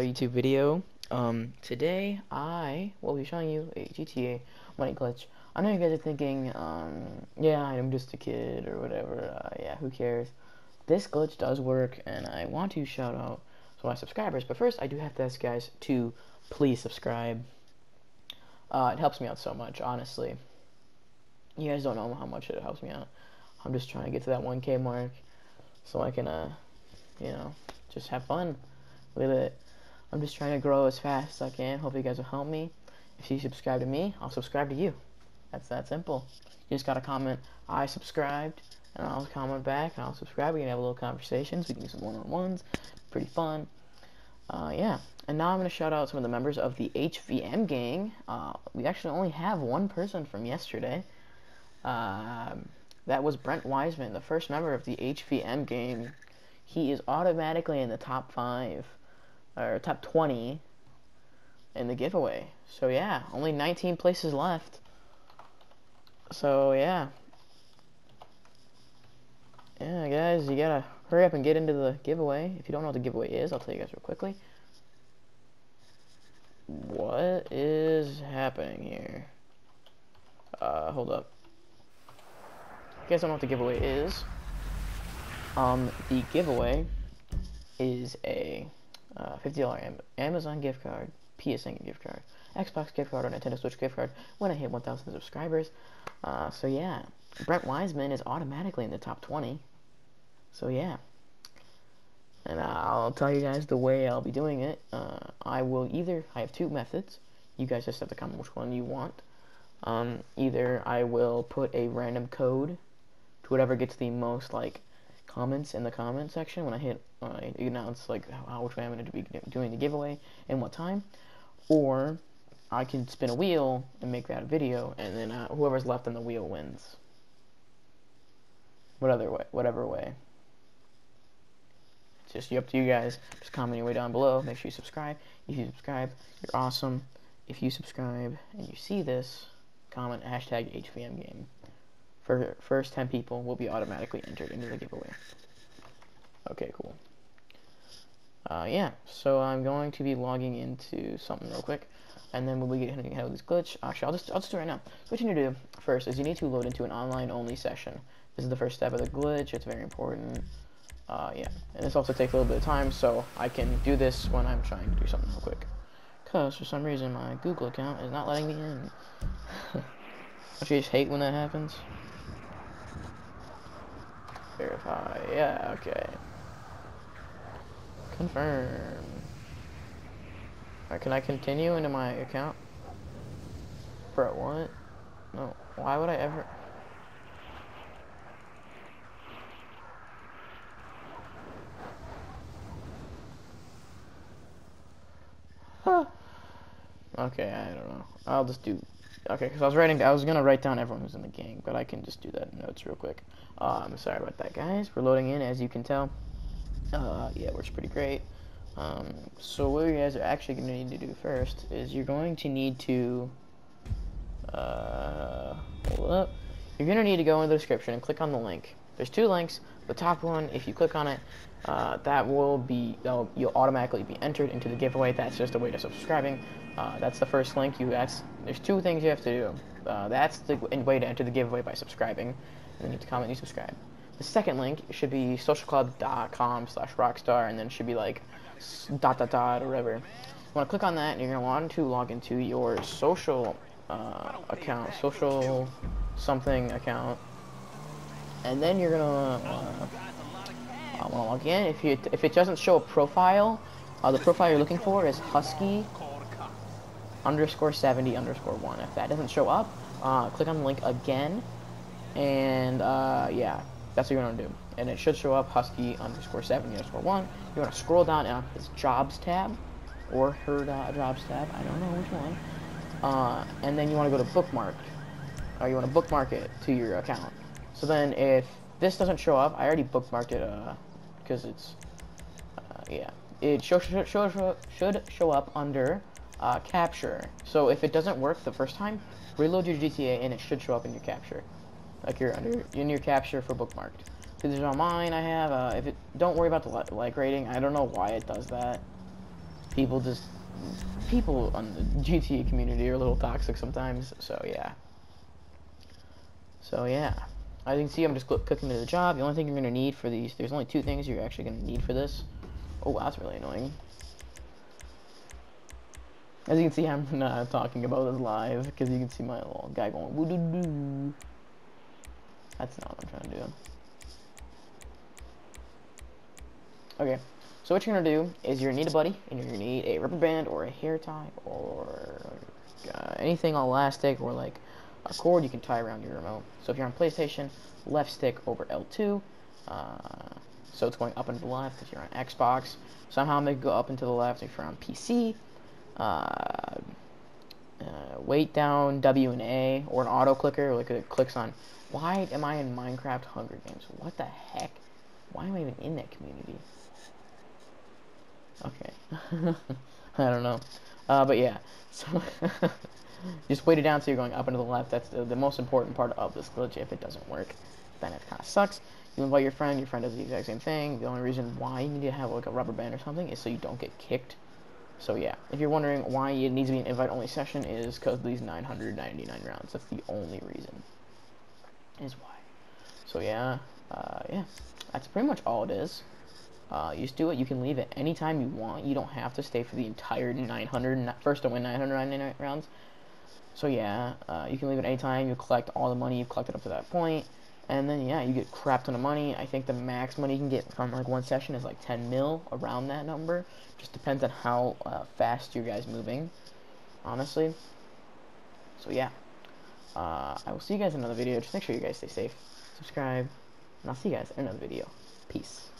another YouTube video. Um, today I will be showing you a GTA money glitch. I know you guys are thinking, um, yeah, I'm just a kid or whatever. Uh, yeah, who cares? This glitch does work, and I want to shout out to my subscribers. But first, I do have to ask guys to please subscribe. Uh, it helps me out so much, honestly. You guys don't know how much it helps me out. I'm just trying to get to that 1K mark so I can, uh, you know, just have fun with it. I'm just trying to grow as fast as I can. Hope you guys will help me. If you subscribe to me, I'll subscribe to you. That's that simple. You just gotta comment, I subscribed, and I'll comment back, and I'll subscribe. We can have a little conversations. We can do some one-on-ones. Pretty fun. Uh, yeah. And now I'm to shout out some of the members of the HVM gang. Uh, we actually only have one person from yesterday. Uh, that was Brent Wiseman, the first member of the HVM gang. He is automatically in the top 5, or top 20 in the giveaway. So yeah, only 19 places left. So yeah. Yeah, guys, you gotta hurry up and get into the giveaway. If you don't know what the giveaway is, I'll tell you guys real quickly. What is happening here? Uh, hold up. You guys don't know what the giveaway is. Um, the giveaway is a uh, $50 Amazon gift card, PSN gift card, Xbox gift card, or Nintendo Switch gift card when I hit 1,000 subscribers. Uh, so yeah, Brent Wiseman is automatically in the top 20. So yeah. And I'll tell you guys the way I'll be doing it. Uh, I will either, I have two methods. You guys just have to comment which one you want. Um, either I will put a random code to whatever gets the most, like, comments in the comment section when I hit, announce, like, how, which way I'm going to be doing the giveaway and what time. Or I can spin a wheel and make that a video, and then uh, whoever's left on the wheel wins. Whatever way, whatever way. It's just up to you guys. Just comment your way down below. Make sure you subscribe. If you subscribe, you're awesome. If you subscribe and you see this, comment hashtag HVM game. For first 10 people will be automatically entered into the giveaway. Okay, cool. Uh, yeah, so I'm going to be logging into something real quick, and then when we get ahead of this glitch, actually, I'll just, I'll just do it right now. What you need to do first is you need to load into an online-only session. This is the first step of the glitch. It's very important. Uh, yeah, and this also takes a little bit of time, so I can do this when I'm trying to do something real quick. Because, for some reason, my Google account is not letting me in. Don't you just hate when that happens? Verify. Yeah, okay. Confirm. Right, can I continue into my account? Bro, what? No. Why would I ever... Huh. Okay, I don't know. I'll just do... Okay, because I was writing... I was to write down everyone who's in the gang, but I can just do that in notes real quick. I'm sorry about that, guys. We're loading in, as you can tell. Uh, yeah, it works pretty great. Um, so what you guys are actually going to need to do first is you're going to need to... Uh, hold up. You're going to need to go in the description and click on the link. There's two links. The top one, if you click on it, uh, that will be, you'll automatically be entered into the giveaway. That's just a way to subscribing. Uh, that's the first link. You that's There's two things you have to do. Uh, that's the way to enter the giveaway by subscribing. And then you have to comment and subscribe. The second link should be socialclub.com slash rockstar, and then should be like dot dot dot or whatever. You want to click on that, and you're going to want to log into your social uh, account, social something account, and then you're going to uh, uh, log in. If you if it doesn't show a profile, uh, the profile you're looking for is Husky underscore 70 underscore 1. If that doesn't show up, uh, click on the link again, and uh, yeah, that's what you're to do. And it should show up Husky underscore 70 underscore 1. You want to scroll down on this Jobs tab, or her uh, Jobs tab, I don't know which one. Uh, and then you want to go to Bookmark, or you want to bookmark it to your account. So then if this doesn't show up, I already bookmarked it because uh, it's, uh, yeah. It show, show, show, should show up under uh, capture. So if it doesn't work the first time, reload your GTA and it should show up in your capture. Like you're under in your capture for bookmarked. This is on mine I have, uh, if it, don't worry about the like rating, I don't know why it does that. people just people on the GTA community are a little toxic sometimes. So yeah. So yeah. As you can see, I'm just cooking to the job. The only thing you're gonna need for these, there's only two things you're actually gonna need for this. Oh, that's really annoying. As you can see, I'm not talking about this live because you can see my little guy going woo doo doo. That's not what I'm trying to do. Okay, so what you're gonna do is you're gonna need a buddy, and you're gonna need a rubber band or a hair tie or uh, anything elastic or like a cord you can tie around your remote. So if you're on PlayStation, left stick over L2. Uh, so it's going up and to the left. If you're on Xbox, somehow it go up and to the left. If you're on PC, uh, uh, weight down W and A or an auto clicker, like it clicks on. Why am I in Minecraft Hunger Games? What the heck? Why am I even in that community? Okay. I don't know. Uh, but yeah. So just weight it down so you're going up and to the left. That's the, the most important part of this glitch. If it doesn't work, then it kind of sucks. You invite your friend, your friend does the exact same thing. The only reason why you need to have like a rubber band or something is so you don't get kicked. So yeah, if you're wondering why it needs to be an invite-only session is because these 999 rounds. That's the only reason. Is why. So yeah, uh, yeah, that's pretty much all it is. Uh, you just do it. You can leave it anytime you want. You don't have to stay for the entire 900 first to win 999 rounds. So yeah, uh, you can leave it anytime. You collect all the money you've collected up to that point, and then yeah, you get crap ton of money. I think the max money you can get from like one session is like 10 mil, around that number. Just depends on how uh, fast your guys moving, honestly. So yeah, uh, I will see you guys in another video. Just make sure you guys stay safe, subscribe, and I'll see you guys in another video. Peace.